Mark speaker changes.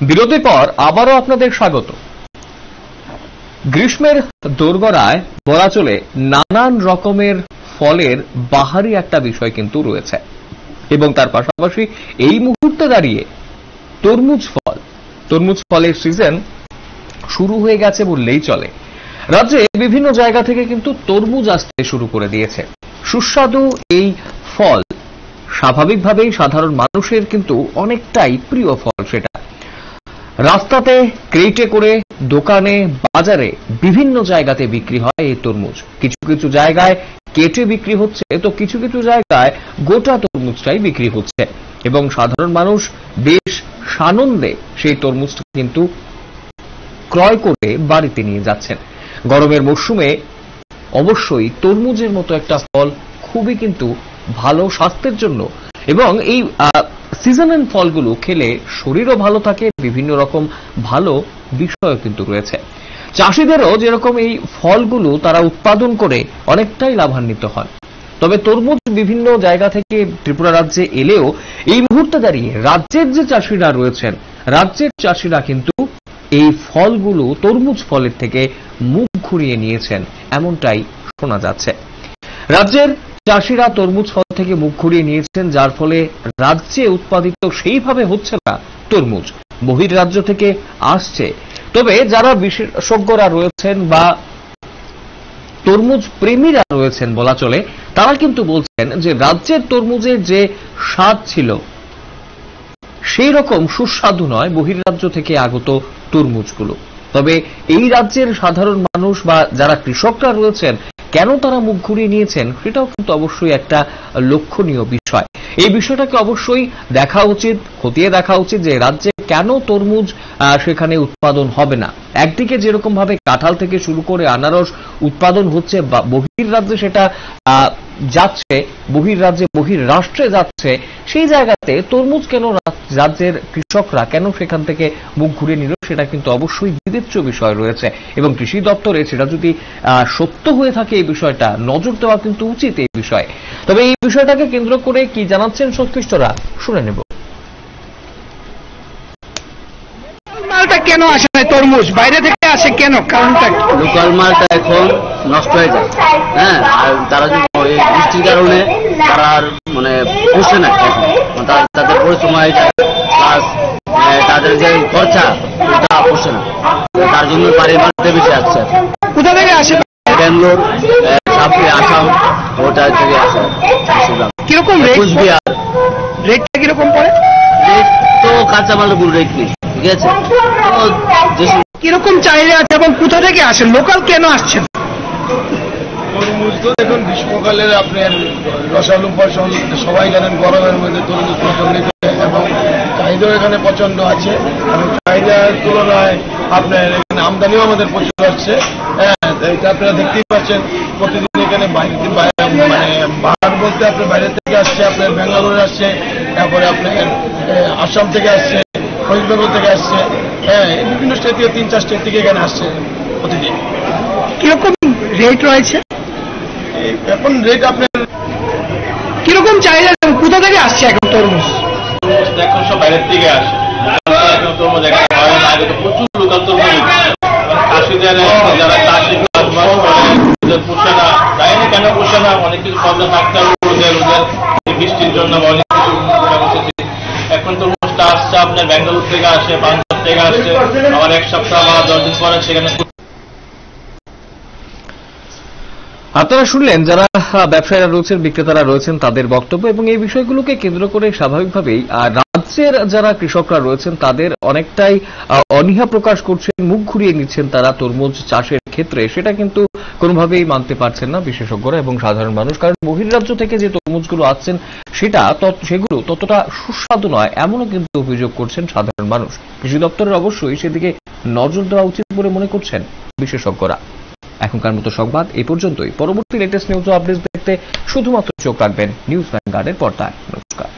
Speaker 1: বিরতির পর আবারও আপনাদের স্বাগত। গ্রীষ্মের দোরগড়ায় বলা চলে নানান রকমের ফলের বাহারি একটা বিষয় কিন্তু রয়েছে। এবং তার পাশাপাশি এই মুহূর্তে দাঁড়িয়ে তরমুজ ফল। তরমুজ ফলের সিজন শুরু হয়ে গেছে বললেই চলে। রাজ্যে বিভিন্ন জায়গা থেকে কিন্তু তরমুজ আসতে শুরু করে দিয়েছে। সুস্বাদু এই ফল স্বাভাবিকভাবেই সাধারণ মানুষের কিন্তু অনেকটাই প্রিয় ফল সেটা। রাস্তাতে ক্রেটে করে দোকানে, বাজারে বিভিন্ন জায়গাতে বিক্রি হয় এই তরমুজ। কিছু কিছু জায়গায় কেটে বিক্রি হচ্ছে, তো কিছু কিছু জায়গায় গোটা তরমুজটাই বিক্রি হচ্ছে। এবং সাধারণ মানুষ বেশ সানন্দে সেই তরমুজটা কিন্তু ক্রয় করে বাড়িতে নিয়ে যাচ্ছেন। গরমের মরশুমে অবশ্যই তরমুজের মতো একটা ফল খুবই কিন্তু ভালো স্বাস্থ্যের জন্য এবং এই সিজনাল ফলগুলো খেলে শরীরও ভালো থাকে, বিভিন্ন রকম ভালো বিষয় কিন্তু রয়েছে। চাষিদেরও যেরকম এই ফলগুলো তারা উৎপাদন করে অনেকটাই লাভান্বিত হন। তবে তরমুজ বিভিন্ন জায়গা থেকে ত্রিপুরা রাজ্যে এলেও এই মুহূর্তে দাঁড়িয়ে রাজ্যের যে চাষিরা রয়েছেন, রাজ্যের চাষিরা কিন্তু এই ফলগুলো তরমুজ ফলের থেকে মুখ ঘুরিয়ে নিয়েছেন, এমনটাই শোনা যাচ্ছে। রাজ্যের চাষিরা তরমুজ ফল থেকে মুখ ঘুরিয়ে নিয়েছেন, যার ফলে রাজ্যে উৎপাদিত সেইভাবে হচ্ছে না তরমুজ। বহির রাজ্য থেকে আসছে। তবে যারা বিশেষজ্ঞরা রয়েছেন বা তরমুজ প্রেমীরা রয়েছেন বলা চলে, তারা কিন্তু বলছেন যে রাজ্যের তরমুজের যে স্বাদ ছিল, সেই রকম সুস্বাদু নয় বহির্রাজ্য থেকে আগত তরমুজগুলো। তবে এই রাজ্যের সাধারণ মানুষ বা যারা কৃষকরা রয়েছেন কেন তারা মুখ ঘুরিয়ে নিয়েছেন সেটাও কিন্তু অবশ্যই একটা লক্ষণীয় বিষয়। এই বিষয়টাকে অবশ্যই দেখা উচিত, খতিয়ে দেখা উচিত যে রাজ্যে কেন তরমুজ সেখানে উৎপাদন হবে না। একদিকে যেরকম ভাবে কাঁঠাল থেকে শুরু করে আনারস উৎপাদন হচ্ছে বহির রাজ্যে সেটা যাচ্ছে, বহির রাজ্যে বহির রাষ্ট্রে যাচ্ছে, সেই জায়গাতে তরমুজ কেন রাজ্যের কৃষকরা কেন সেখান থেকে মুখ ঘুরিয়ে নিল সেটা কিন্তু অবশ্যই বিবেচ্য বিষয় রয়েছে। এবং কৃষি দপ্তরে সেটা যদি সত্য হয়ে থাকে এই বিষয়টা নজর দেওয়া কিন্তু উচিত এই বিষয়ে। তবে এই বিষয়টাকে কেন্দ্র করে কি জানাচ্ছেন সংশ্লিষ্টরা? শুনে নেব।
Speaker 2: মালটা কেন আসে না তরমুজ? বাইরে থেকে আসে কেন? কারণটা
Speaker 3: লোকাল মালটা এখন নষ্ট হয়ে যায়। হ্যাঁ আর তারা যদি বৃষ্টির কারণে তারা আর মানে পুষে না এখন। তাদের পরিশ্রম হয়ে প্লাস তাদের যে খরচা ওটা পুষে না। তার জন্য বাড়ির মালটা বেশি আসছে
Speaker 2: কোথা থেকে আসে?
Speaker 3: ব্যাঙ্গালোর সাপড়ি আসাম ওটা থেকে আসে।
Speaker 2: কীরকম
Speaker 3: কুচবিহার।
Speaker 2: রেটটা কীরকম পড়ে?
Speaker 3: রেট তো কোনো রেট নেই ঠিক আছে?
Speaker 2: কীরকম চাহিদা আছে এবং কোথা থেকে আসে? লোকাল কেন আসছেন
Speaker 4: তরমুজ দেখুন গ্রীষ্মকালের আপনার রসালু ফসল সবাই জানেন গরমের মধ্যে তরমুজ এবং চাহিদাও এখানে প্রচণ্ড আছে। এবং চাহিদার তুলনায় আপনার এখানে আমদানিও আমাদের প্রচুর আসছে। হ্যাঁ এটা আপনারা দেখতেই পাচ্ছেন। প্রতিদিন এখানে বাইরে মানে বাহার বলতে আপনার বাইরে থেকে আসছে আপনার বেঙ্গালুরু আসছে তারপরে আপনার আসাম থেকে আসছে ওয়েস্ট থেকে আসছে। হ্যাঁ বিভিন্ন স্টেট থেকে তিন চার স্টেট থেকে এখানে আসছে প্রতিদিন।
Speaker 2: কীরকম রেট রয়েছে?
Speaker 4: এখন রেট আপনার
Speaker 2: কীরকম চাহিদা কোথা থেকে আসছে এখন তরমুজ?
Speaker 5: এখন সব বাইরের থেকে আসে। প্রচুর লোকাল কেন পোষে না? অনেক কিছু বৃষ্টির জন্য অনেক কিছু আসছে আপনার ব্যাঙ্গালোর থেকে আসে পাঞ্জাব সপ্তাহ বা দশ দিন পরে সেখানে
Speaker 1: আপনারা শুনলেন যারা ব্যবসায়ীরা রয়েছেন, বিক্রেতারা রয়েছেন, তাদের বক্তব্য এবং এই বিষয়গুলোকে কেন্দ্র করে স্বাভাবিকভাবেই রাজ্যের যারা কৃষকরা রয়েছেন, তাদের অনেকটাই অনীহা প্রকাশ করছেন, মুখ ঘুরিয়ে নিচ্ছেন তারা তরমুজ চাষের ক্ষেত্রে। সেটা কিন্তু কোনোভাবেই মানতে পারছেন না বিশেষজ্ঞরা এবং সাধারণ মানুষ। কারণ বহির্রাজ্য থেকে যে তরমুজগুলো আসছেন সেটা সেগুলো ততটা সুস্বাদু নয়, এমনও কিন্তু অভিযোগ করছেন সাধারণ মানুষ। কৃষি দপ্তরের অবশ্যই সেদিকে নজর দেওয়া উচিত বলে মনে করছেন বিশেষজ্ঞরা। এখনকার মতো সংবাদ এই পর্যন্তই। পরবর্তী লেটেস্ট নিউজ আপডেট দেখতে শুধুমাত্র চোখ রাখবেন নিউজ ভ্যানগার্ডের পর্দায়। নমস্কার।